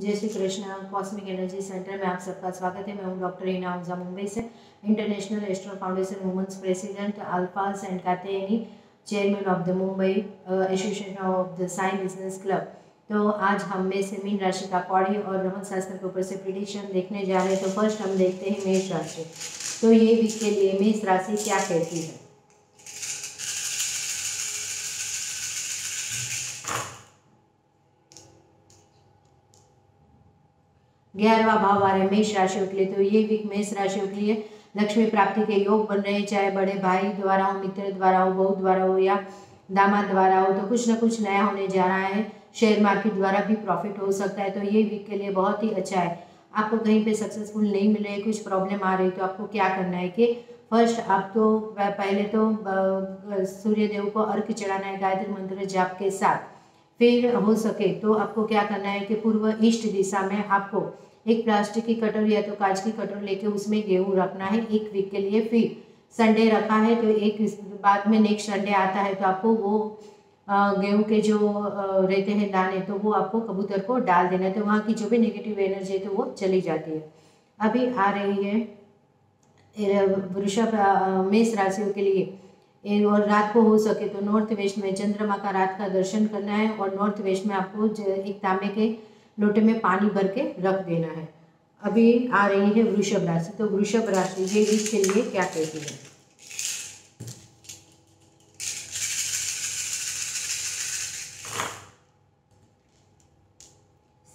जय Shri Krishna cosmic energy centre में आप सबका स्वागत है। मैं हूँ डॉक्टर रीना ओझा मुंबई से। International astro foundation women's president अल्फास and कातेनी chairman of the Mumbai association of the sign business club तो आज हम में से मीन राशि का पौड़ी और ब्रह्म शास्त्र के ऊपर से प्रिडिक्शन देखने जा रहे हैं। तो फ़र्स्ट हम देखते हैं मेष राशि। तो ये वीक के लिए मेष राशि क्या कहती है? ग्यारहवा भाव आ रहे हैं, मेष राशियों के लिए। तो ये वीक मेष राशियों के लिए लक्ष्मी प्राप्ति के योग बन रहे हैं, चाहे बड़े भाई द्वारा हो, मित्र द्वारा हो, बहू द्वारा हो, या दामाद द्वारा हो तो कुछ ना कुछ नया होने जा रहा है। शेयर मार्केट द्वारा भी प्रॉफिट हो सकता है तो ये वीक के लिए बहुत ही अच्छा है। आपको कहीं पे सक्सेसफुल नहीं मिल रही, कुछ प्रॉब्लम आ रही तो आपको क्या करना है कि फ़र्स्ट आप तो पहले तो सूर्य देव को अर्घ चढ़ाना है, गायत्री मंत्र जाप के साथ। फिर हो सके तो आपको क्या करना है कि पूर्व ईस्ट दिशा में आपको एक प्लास्टिक की कटर या तो कांच की कटोरी लेके उसमें गेहूँ रखना है, एक वीक के लिए फिर संडे रखा है तो एक बाद में नेक्स्ट संडे आता है तो आपको वो गेहूँ के जो रहते हैं दाने तो वो आपको कबूतर को डाल देना है तो वहाँ की जो भी नेगेटिव एनर्जी है तो वो चली जाती है। अभी आ रही है वृषभ मेष राशियों के लिए। और रात को हो सके तो नॉर्थ वेस्ट में चंद्रमा का रात का दर्शन करना है, और नॉर्थ वेस्ट में आपको एक तांबे के लोटे में पानी भर के रख देना है। अभी आ रही है वृषभ राशि तो वृषभ राशि ये वीक के लिए क्या कहती है?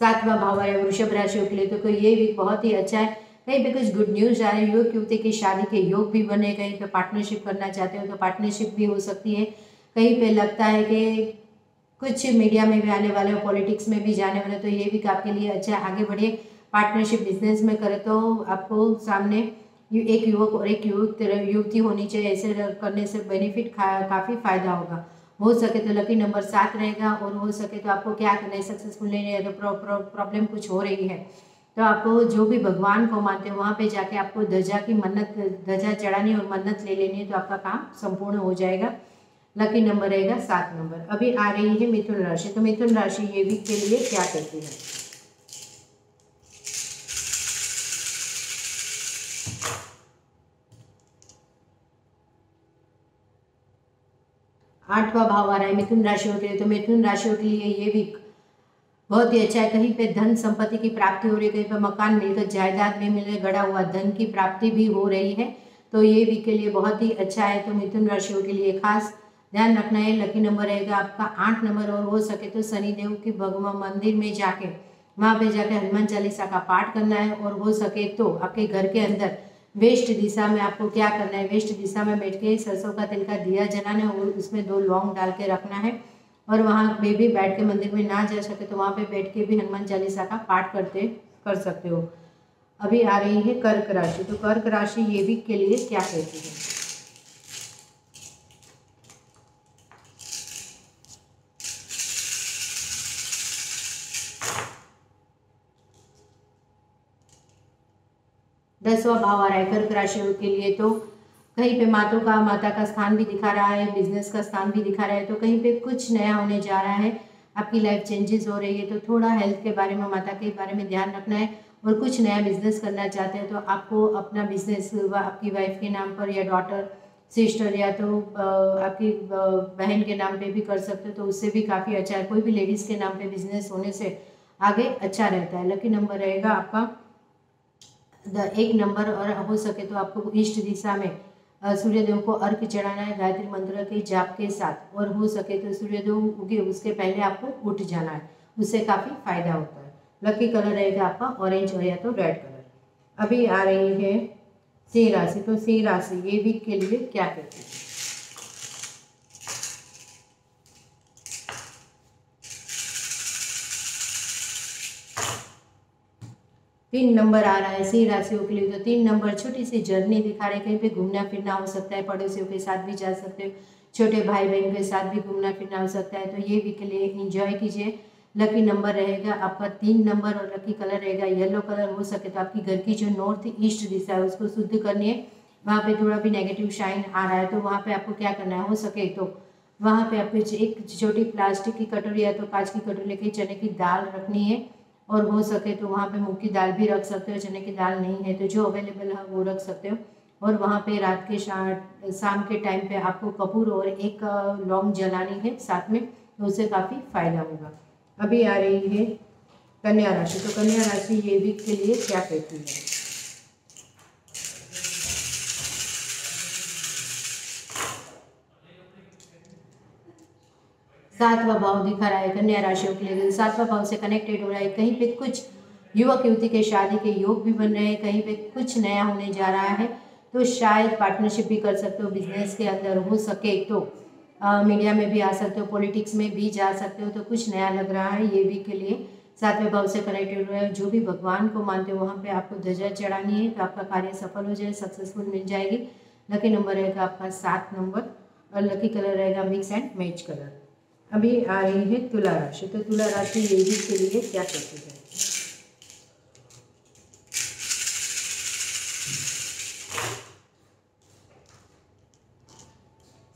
सातवां भाव है वृषभ राशियों के लिए तो ये भी बहुत ही अच्छा है। कहीं पे कुछ गुड न्यूज़ आ रहे युवक युवती की शादी के योग भी बने, कहीं पे पार्टनरशिप करना चाहते हो तो पार्टनरशिप भी हो सकती है। कहीं पे लगता है कि कुछ मीडिया में भी आने वाले हो, पॉलिटिक्स में भी जाने वाले तो ये भी आपके लिए अच्छा आगे बढ़िए। पार्टनरशिप, बिज़नेस में करें तो आपको सामने एक युवक और एक युवक युवती होनी चाहिए, ऐसे करने से बेनिफिट काफ़ी फ़ायदा होगा। हो सके तो लकी नंबर सात रहेगा और हो सके तो आपको क्या करना है सक्सेसफुल नहीं है तो प्रॉब्लम कुछ हो रही है। तो आपको जो भी भगवान को मानते हैं, वहाँ पे जाके आपको ध्वजा की मन्नत ध्वजा चढ़ानी और मन्नत ले लेनी है तो आपका काम संपूर्ण हो जाएगा। लकी नंबर रहेगा सात नंबर। अभी आ रही है मिथुन राशि। तो मिथुन राशि ये वीक के लिए क्या कहती है? आठवां भाव आ रहा है मिथुन राशियों के लिए। तो मिथुन राशियों के लिए ये वीक बहुत ही अच्छा है। कहीं पे धन संपत्ति की प्राप्ति हो रही है, कहीं पे मकान मिलकर जायदाद में मिलने गड़ा हुआ धन की प्राप्ति भी हो रही है। तो ये वीक के लिए बहुत ही अच्छा है। तो मिथुन राशियों के लिए खास ध्यान रखना है लकी नंबर रहेगा आपका, आठ नंबर और हो सके तो शनिदेव की भगवान मंदिर में जाके, वहाँ पे जाके हनुमान चालीसा का पाठ करना है और हो सके तो आपके घर के अंदर वेस्ट दिशा में आपको क्या करना है, वेस्ट दिशा में बैठ के सरसों का तेल का दिया जलाना है और उसमें दो लौंग डाल के रखना है और वहाँ पे भी बैठ के मंदिर में ना जा सके तो वहाँ पे बैठ के भी हनुमान चालीसा का पाठ करते, कर सकते हो। अभी आ रही है कर्क राशि तो कर्क राशि ये भी के लिए क्या कहती है? दसवा भाव आ रहा है कर्क राशि के लिए तो कहीं पे मातों का, माता का स्थान भी दिखा रहा है बिज़नेस का स्थान भी दिखा रहा है तो कहीं पे कुछ नया होने जा रहा है। आपकी लाइफ चेंजेस हो रही है तो थोड़ा हेल्थ के बारे में, माता के बारे में ध्यान रखना है और कुछ नया बिज़नेस करना चाहते हैं तो आपको अपना बिज़नेस आपकी वाइफ के नाम पर या डॉटर सिस्टर या तो आपकी बहन के नाम पे भी कर सकते हो तो उससे भी काफ़ी अच्छा है। कोई भी लेडीज़ के नाम पे बिज़नेस होने से आगे अच्छा रहता है। लकी नंबर रहेगा आपका एक नंबर और हो सके तो आपको ईस्ट दिशा में सूर्यदेव को अर्घ चढ़ाना है गायत्री मंत्र के जाप के साथ। और हो सके तो सूर्यदेव उगे उसके पहले आपको उठ जाना है। उससे काफ़ी फ़ायदा होता है। लकी कलर रहेगा आपका ऑरेंज हो या तो रेड कलर अभी आ रही है सिंह राशि। तो सिंह राशि ये वीक के लिए क्या कहते हैं? तीन नंबर आ रहा है सिंह राशियों के लिए तो तीन नंबर, छोटी सी जर्नी दिखा रहे कहीं पे घूमना फिरना हो सकता है, पड़ोसियों के साथ भी जा सकते हो, छोटे भाई बहन के साथ भी घूमना फिरना हो सकता है तो ये भी के लिए इंजॉय कीजिए। लकी नंबर रहेगा आपका तीन नंबर और लकी कलर रहेगा। येलो कलर हो सके तो आपकी घर की जो नॉर्थ ईस्ट दिशा है, उसको शुद्ध करनी है। वहाँ पे थोड़ा भी नेगेटिव शाइन आ रहा है तो वहाँ पे आपको क्या करना है? हो सके तो वहाँ पे आपको एक छोटी प्लास्टिक की कटोरी या तो कांच की कटोरी लेके चने की दाल रखनी है। और हो सके तो वहाँ पे मूँग की दाल भी रख सकते हो, चने की दाल नहीं है तो जो अवेलेबल है वो रख सकते हो। और वहाँ पे रात के शाम के टाइम पे आपको कपूर और एक लौंग जलानी है साथ में तो उससे काफ़ी फ़ायदा होगा। अभी आ रही है कन्या राशि तो कन्या राशि ये वीक के लिए क्या कहती है? सातवा भाव दिखा रहा है, कन्या राशियों के लिए। सातवा भाव से कनेक्टेड हो रहा है। कहीं पे कुछ युवक युवती के शादी के योग भी बन रहे हैं, कहीं पे कुछ नया होने जा रहा है तो शायद पार्टनरशिप भी कर सकते हो बिज़नेस के अंदर हो सके तो। मीडिया में भी आ सकते हो पॉलिटिक्स में भी जा सकते हो तो कुछ नया लग रहा है ये भी के लिए। सातवें भाव से कनेक्टेड हुआ है, जो भी भगवान को मानते हो, वहाँ पे आपको ध्वजा चढ़ानी है तो आपका कार्य सफल हो जाए सक्सेसफुल मिल जाएगी। लकी नंबर रहेगा आपका सात नंबर, और लकी कलर रहेगा मिक्स एंड मैच कलर अभी आ रही है तुला राशि। तो तुला राशि भी के लिए क्या कहती है?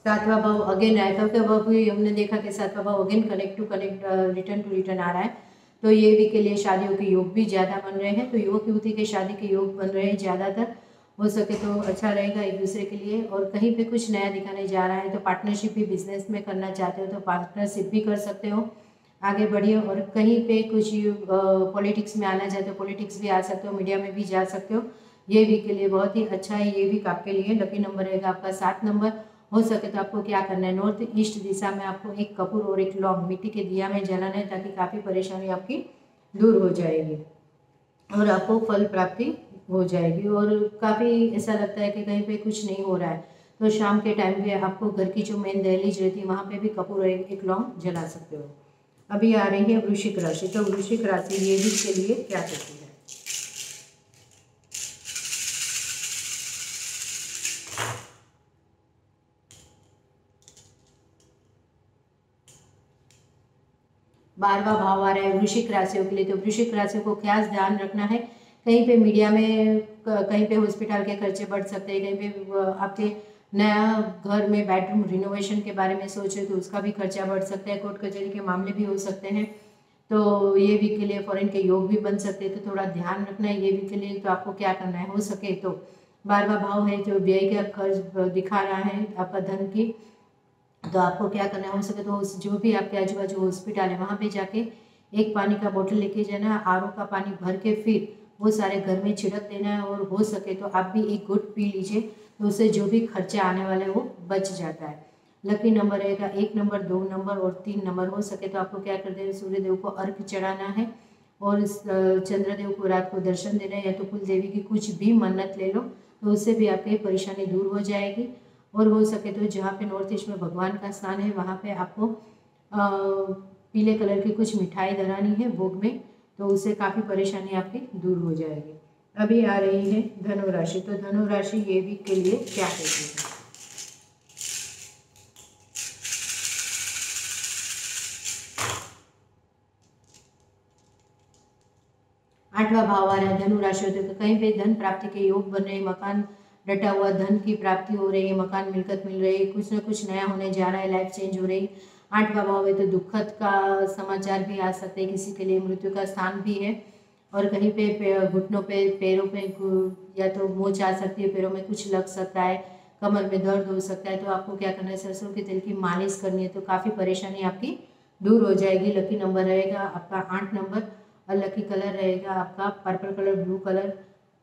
सातवा भाव अगेन आया था। भाव भी हमने देखा कि सातवा भाव again connect to connect return to return आ रहा है। तो ये भी के लिए शादियों के योग भी ज़्यादा बन रहे हैं। तो युवक युवती के शादी के योग बन रहे हैं ज़्यादातर। हो सके तो अच्छा रहेगा एक दूसरे के लिए। और कहीं पे कुछ नया दिखाने जा रहा है तो पार्टनरशिप भी बिज़नेस में करना चाहते हो तो पार्टनरशिप भी कर सकते हो। आगे बढ़िए और कहीं पे कुछ पॉलिटिक्स में आना चाहते हो पॉलिटिक्स भी आ सकते हो मीडिया में भी जा सकते हो। ये भी के लिए बहुत ही अच्छा है, ये भी आपके लिए लकी नंबर रहेगा आपका सात नंबर हो सके तो आपको क्या करना है? नॉर्थ ईस्ट दिशा में आपको एक कपूर और एक लौंग मिट्टी के दिया में जलाना है ताकि काफ़ी परेशानी आपकी दूर हो जाएगी। और आपको फल प्राप्ति हो जाएगी। और काफ़ी ऐसा लगता है कि कहीं पे कुछ नहीं हो रहा है। तो शाम के टाइम पे आपको घर की जो मेन दहलीज रहती है वहाँ पे भी कपूर एक, एक लौंग जला सकते हो। अभी आ रही है वृश्चिक राशि। तो वृश्चिक राशि ये भी के लिए क्या कहती है? बारवा भाव आ रहा है वृश्चिक राशियों के लिए। तो वृश्चिक राशियों को क्या ध्यान रखना है। कहीं पे मीडिया में कहीं पे हॉस्पिटल के खर्चे बढ़ सकते हैं, कहीं पे आपके नया घर में बेडरूम रिनोवेशन के बारे में सोचे तो उसका भी खर्चा बढ़ सकता है कोर्ट कचहरी के मामले भी हो सकते हैं। तो ये भी के लिए फॉरेन के योग भी बन सकते हैं तो थोड़ा ध्यान रखना है ये भी के लिए तो आपको क्या करना है, हो सके तो। बारवा भाव है जो व्यय का खर्च दिखा रहा है आपका धन की तो आपको क्या करना है, हो सके तो जो भी आपके आजू बाजू हॉस्पिटल है, वहाँ पे जाके एक पानी का बोतल लेके जाना आरओ का पानी भर के फिर वो सारे घर में छिड़क देना है और हो सके तो आप भी एक गुट पी लीजिए तो उससे जो भी खर्चा आने वाला है वो बच जाता है। लकी नंबर रहेगा एक नंबर दो नंबर और तीन नंबर हो सके तो आपको क्या कर देना सूर्य देव को अर्घ चढ़ाना है और चंद्रदेव को रात को दर्शन देना है या तो कुल देवी की कुछ भी मन्नत ले लो तो उससे भी आपकी परेशानी दूर हो जाएगी। और हो सके तो जहाँ पे नॉर्थ ईस्ट में भगवान का स्थान है वहाँ पे आपको आ, पीले कलर की कुछ मिठाई धरानी है भोग में तो उससे काफ़ी परेशानी आपकी दूर हो जाएगी। अभी आ रही है धनु राशि तो धनु राशि ये वीक के लिए क्या कहती है? आठवां भाव आ रहा है धनु राशि होते तो कहीं पे धन प्राप्ति के योग बन रहे, मकान डटा हुआ धन की प्राप्ति हो रही है, मकान मिलकत मिल रही है कुछ ना कुछ नया होने जा रहा है लाइफ चेंज हो रही है आठवा भाव है तो दुखद का समाचार भी आ सकते हैं, किसी के लिए मृत्यु का स्थान भी है। और कहीं पे घुटनों पे, पैरों पे या तो मोच आ सकती है, पैरों में कुछ लग सकता है, कमर में दर्द हो सकता है तो आपको क्या करना है, सरसों के तेल की मालिश करनी है तो काफ़ी परेशानी आपकी दूर हो जाएगी। लकी नंबर रहेगा आपका आठ नंबर और लकी कलर रहेगा आपका पर्पल कलर ब्लू कलर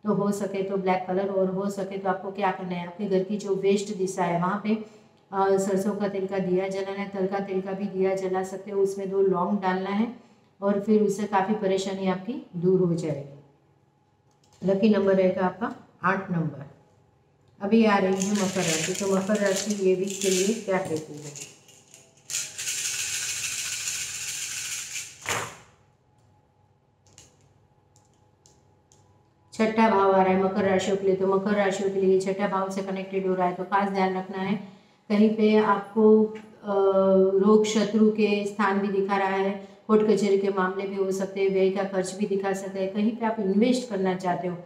तो हो सके तो ब्लैक कलर और हो सके तो आपको क्या करना है, आपके घर की जो वेस्ट दिशा है, वहाँ पे सरसों का तेल का दिया जलाना है, तल का तेल का भी दिया जला सकते हो, उसमें दो लौंग डालना है और फिर उससे काफ़ी परेशानी आपकी दूर हो जाएगी। लकी नंबर रहेगा आपका आठ नंबर अभी आ रही है मकर राशि तो मकर राशि ये वीक के लिए क्या कहती है? छठा भाव आ रहा है मकर राशियों के लिए तो मकर राशियों के लिए छठा भाव से कनेक्टेड हो रहा है तो खास ध्यान रखना है कहीं पे आपको रोग शत्रु के स्थान भी दिखा रहा है, कोर्ट कचहरी के मामले भी हो सकते हैं, व्यय का खर्च भी दिखा सकता है, कहीं पे आप इन्वेस्ट करना चाहते हो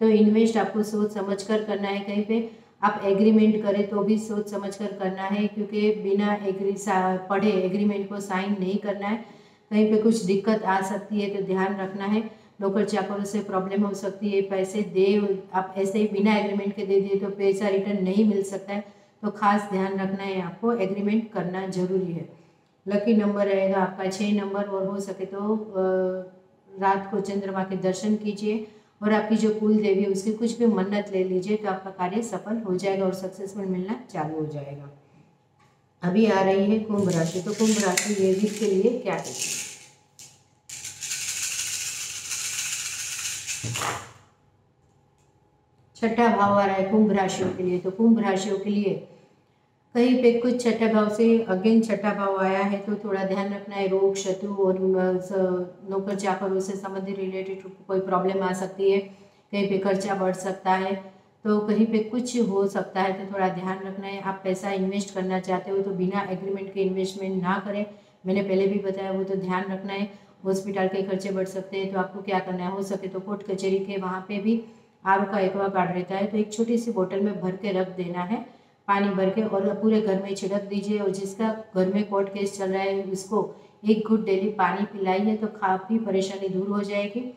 तो इन्वेस्ट आपको सोच समझ कर करना है, कहीं पे आप एग्रीमेंट करें तो भी सोच समझ कर करना है, क्योंकि बिना एग्री पढ़े एग्रीमेंट को साइन नहीं करना है, कहीं पे कुछ दिक्कत आ सकती है तो ध्यान रखना है नौकर चाकरों से प्रॉब्लम हो सकती है, पैसे दे, आप ऐसे ही बिना एग्रीमेंट के दे दिए तो पैसा रिटर्न नहीं मिल सकता है तो खास ध्यान रखना है आपको एग्रीमेंट करना ज़रूरी है। लकी नंबर रहेगा आपका छः नंबर और हो सके तो रात को चंद्रमा के दर्शन कीजिए और आपकी जो कुल देवी है उसकी कुछ भी मन्नत ले लीजिए तो आपका कार्य सफल हो जाएगा और सक्सेसफुल मिलना चालू हो जाएगा। अभी आ रही है कुंभ राशि तो कुंभ राशि ये वीक के लिए क्या है छठा भाव आ रहा है कुंभ राशियों के लिए। तो कुंभ राशियों के लिए कहीं पे कुछ छठा भाव से अगेन छठा भाव आया है तो थोड़ा ध्यान रखना है। रोग, शत्रु और नौकर चाकरों से संबंधित रिलेटेड कोई प्रॉब्लम आ सकती है। कहीं पे खर्चा बढ़ सकता है तो कहीं पे कुछ हो सकता है तो थोड़ा ध्यान रखना है। आप पैसा इन्वेस्ट करना चाहते हो तो बिना एग्रीमेंट के इन्वेस्टमेंट ना करें। मैंने पहले भी बताया, वो तो ध्यान रखना है। हॉस्पिटल के खर्चे बढ़ सकते हैं तो आपको क्या करना है? हो सके तो कोर्ट कचहरी के वहाँ पे भी आर का एक्वा कार्ड रहता है तो एक छोटी सी बोतल में भर के रख देना है, पानी भर के और पूरे घर में छिड़क दीजिए और जिसका घर में कोर्ट केस चल रहा है, उसको एक घुट डेली पानी पिलाइए तो काफ़ी परेशानी दूर हो जाएगी।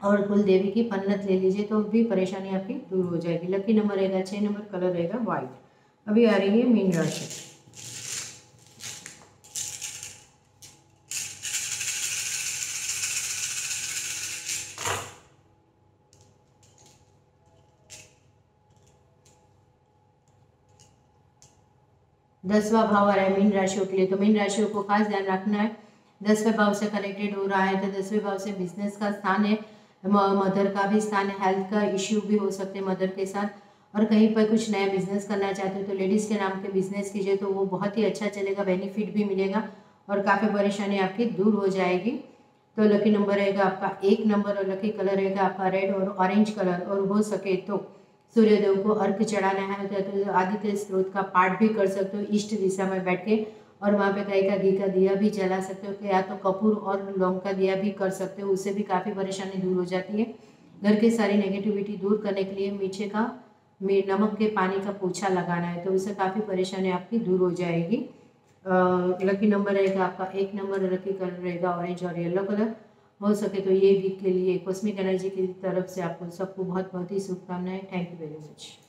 और कुल देवी की पन्नत ले लीजिए तो भी परेशानी आपकी दूर हो जाएगी। लकी नंबर रहेगा छः नंबर कलर रहेगा वाइट अभी आ रही है मीन राशि। दसवा भाव आ रहा है मीन राशियों के लिए तो मीन राशियों को खास ध्यान रखना है। दसवें भाव से कनेक्टेड हो रहा है तो दसवें भाव से बिज़नेस का स्थान है मदर का भी स्थान है हेल्थ का इश्यू भी हो सकते हैं मदर के साथ। और कहीं पर कुछ नया बिज़नेस करना चाहते हो तो लेडीज़ के नाम के बिज़नेस कीजिए तो वो बहुत ही अच्छा चलेगा बेनिफिट भी मिलेगा और काफ़ी परेशानी आपकी दूर हो जाएगी। तो लकी नंबर रहेगा आपका एक नंबर और लकी कलर रहेगा आपका रेड और ऑरेंज कलर और हो सके तो। सूर्यदेव को अर्घ चढ़ाना है तो आदित्य स्रोत का पाठ भी कर सकते हो ईस्ट दिशा में बैठ के, और वहाँ पे गाय का घी का दिया भी जला सकते हो, या तो कपूर और लौंग का दिया भी कर सकते हो, उससे भी काफ़ी परेशानी दूर हो जाती है। घर की सारी नेगेटिविटी दूर करने के लिए मीठे का नमक के पानी का पोछा लगाना है तो उससे काफ़ी परेशानी आपकी दूर हो जाएगी। लकी नंबर रहेगा आपका, एक नंबर लकी कलर रहेगा ऑरेंज और येलो कलर हो सके तो ये वीक के लिए कॉस्मिक एनर्जी की तरफ़ से आपको सबको बहुत बहुत ही शुभकामनाएँ। Thank you very much